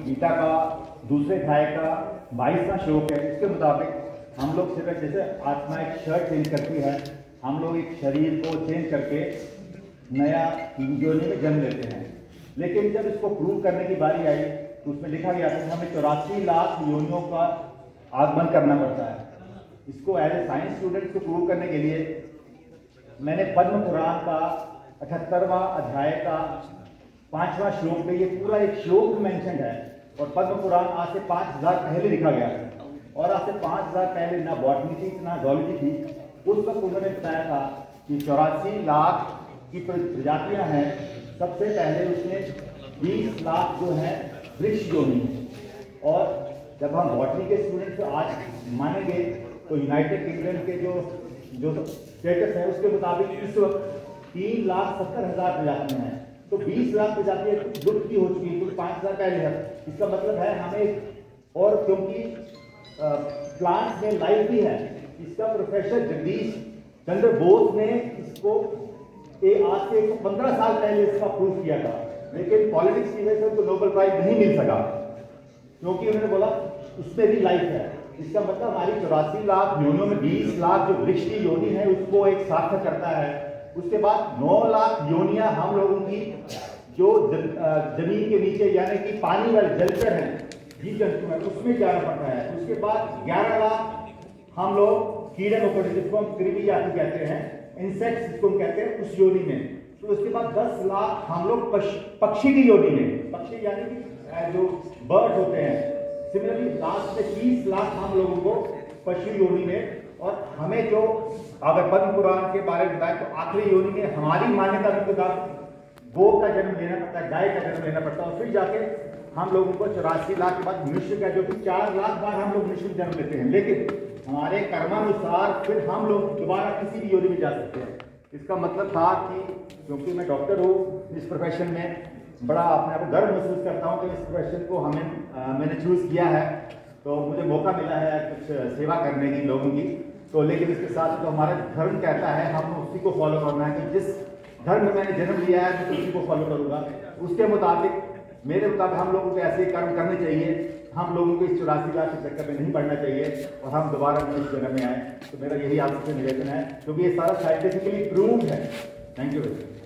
गीता का, दूसरे अध्याय का, बाईसवा श्लोक है, इसके मुताबिक हम लोग सिर्फ़ जैसे आत्मा एक शर्ट चेंज करती है, हम लोग एक शरीर को चेंज करके नया योनि में जन्म लेते हैं। लेकिन जब इसको प्रूव करने की बारी आई तो उसमें लिखा गया था हमें चौरासी लाख योनियों का आगमन करना पड़ता है। इसको एज ए साइंस स्टूडेंट को प्रूव करने के लिए मैंने पद्म पुराण का अठहत्तरवा अध्याय का पांचवा श्लोक में ये पूरा एक श्लोक मेंशन है और पद्म पुराण आज से पाँच हज़ार पहले लिखा गया है। और आज से पाँच हज़ार पहले ना बॉटनी थी, ना जोलॉजी थी, उस वक्त उन्होंने बताया था कि चौरासी लाख की प्रजातियाँ हैं। सबसे पहले उसने बीस लाख जो है, वृक्ष योनि और जब हम बॉटनी के स्टूडेंट आज मानेंगे तो यूनाइटेड किंगडम के जो जो स्टेटस है, उसके मुताबिक इस वक्त तीन लाख सत्तर हज़ार प्रजातियाँ हैं। तो 20 लाख प्रजातियाँ लुप्त की हो चुकी है पाँच हज़ार पहले है इसका मतलब है हमें और क्योंकि प्लांट्स में लाइफ भी है इसका प्रोफेसर जगदीश चंद्र बोस ने इसको ए, आज से एक पंद्रह साल पहले इसका प्रूफ किया था। लेकिन पॉलिटिक्स की वजह से उनको नोबेल प्राइज नहीं मिल सका क्योंकि उन्होंने बोला उसमें भी लाइफ है। इसका मतलब हमारी चौरासी लाख योनियों में बीस लाख जो वृक्ष की योनि है उसको एक सार्थक करता है। उसके बाद 9 लाख योनिया हम लोगों की जो ज़मीन के नीचे, यानी कि पानी वाले जलचर हैं, जीव जंतु है, उसमें जाना पड़ता है। उसके बाद 11 लाख हम लोग कीड़े मकोड़े जिसको हम कृमि जाति कहते हैं इंसेक्ट्स जिसको हम कहते हैं, उस योनि में। तो उसके बाद 10 लाख हम लोग पक्षी की योनि में। पक्षी यानी कि जो बर्ड होते हैं। सिमिलरली लास्ट में तीस लाख हम लोगों को पशु योनि में और हमें जो अगर पद्म पुराण के बारे में बताए तो आखिरी योनि में हमारी मान्यता के मुताबिक गो का जन्म लेना पड़ता है, गाय का जन्म लेना पड़ता है, और फिर जाके हम लोगों को चौरासी लाख के बाद मनुष्य का जो कि चार लाख बार हम लोग मनुष्य जन्म लेते हैं। लेकिन हमारे कर्मानुसार फिर हम लोग दोबारा किसी भी योनि में जा सकते हैं। इसका मतलब था कि क्योंकि मैं डॉक्टर हूँ, इस प्रोफेशन में बड़ा अपने आप को गर्व महसूस करता हूँ कि इस प्रोफेशन को हमें मैंने चूज़ किया है। तो मुझे मौका मिला है कुछ सेवा करने की लोगों की। तो लेकिन इसके साथ तो हमारा धर्म कहता है, हम उसी को फॉलो करना है कि जिस धर्म में मैंने जन्म लिया है, मैं उसी को फॉलो करूँगा। उसके मुताबिक, मेरे मुताबिक हम लोगों को ऐसे कर्म करने चाहिए। हम लोगों को इस चौरासी लाख के चक्कर में नहीं पड़ना चाहिए और हम दोबारा इस जगह में आए। तो मेरा यही आपसे निवेदन है, क्योंकि ये सारा साइंटिफिकली प्रूव है। Thank you very